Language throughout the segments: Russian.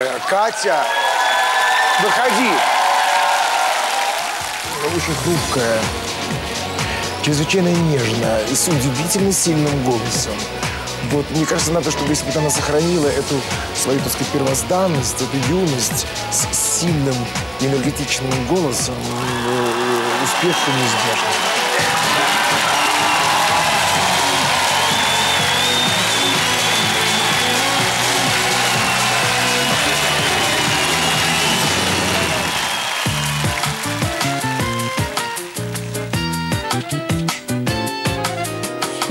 Катя, выходи. Она очень хрупкая, чрезвычайно нежная и с удивительно сильным голосом. Вот, мне кажется, надо, чтобы если бы она сохранила эту свою, так сказать, первозданность, эту юность с сильным энергетичным голосом, э, успех неизбежен.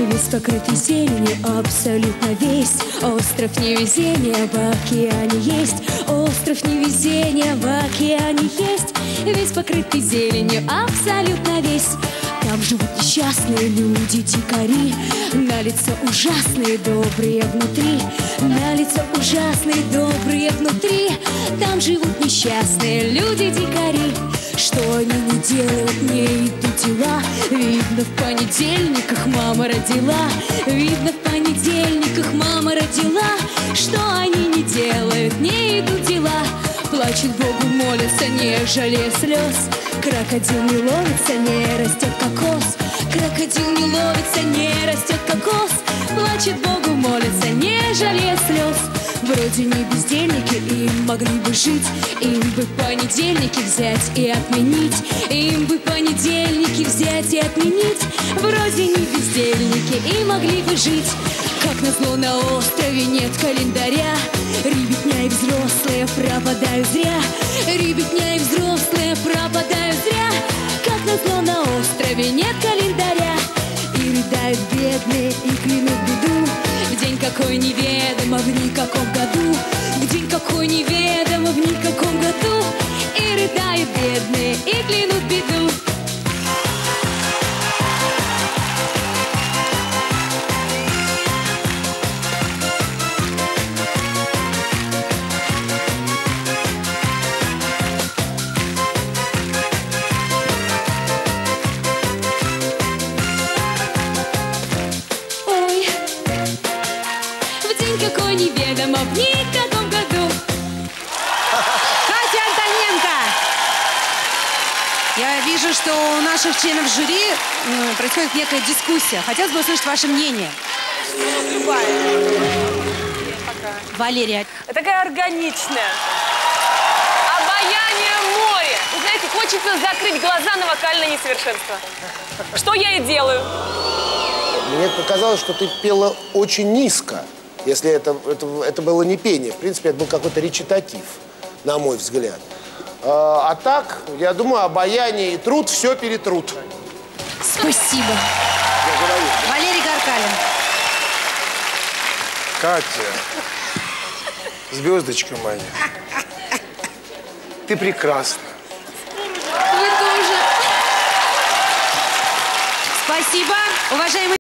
Весь покрытый зеленью, абсолютно весь. Остров невезения в океане есть. Остров невезения в океане есть. Весь покрытый зеленью, абсолютно весь. Там живут несчастные люди, дикари. На лицо ужасные, добрые внутри. На лицо ужасные, добрые внутри. Там живут несчастные люди, дикари Видно, в понедельниках мама родила. Видно, в понедельниках мама родила. Что они не делают, не идут дела. Плачут Богу, молятся, не жалея слез. Крокодил не ловится, не растет кокос. Крокодил не ловится, не растет кокос. Плачет Богу, молятся, не жалея слез. Вроде не бездельники, им могли бы жить. Им бы понедельники взять и отменить. Им бы понедельники и отменить. Вроде не бездельники, и могли бы жить. Как назло на острове нет календаря. Ребятня и взрослые пропадают зря. Ребятня и взрослые пропадают зря. Как назло на острове нет календаря. И рыдают бедные и клянут беду. В день какой неведомо, в никаком году? В день какой неведомо, какой неведомо, в никаком году Катя Антоненко! Я вижу, что у наших членов жюри происходит некая дискуссия. Хотелось бы услышать ваше мнение. Валерия, Такая органичная. Обаяние море. Вы знаете, хочется закрыть глаза на вокальное несовершенство. Что я и делаю. Мне показалось, что ты пела очень низко, если это, это, это было не пение. В принципе, это был какой-то речитатив, на мой взгляд. А, а так, я думаю, обаяние и труд все перетрут. спасибо. Валерий Гаркалин. Катя, звездочка моя, ты прекрасна. Спасибо, уважаемые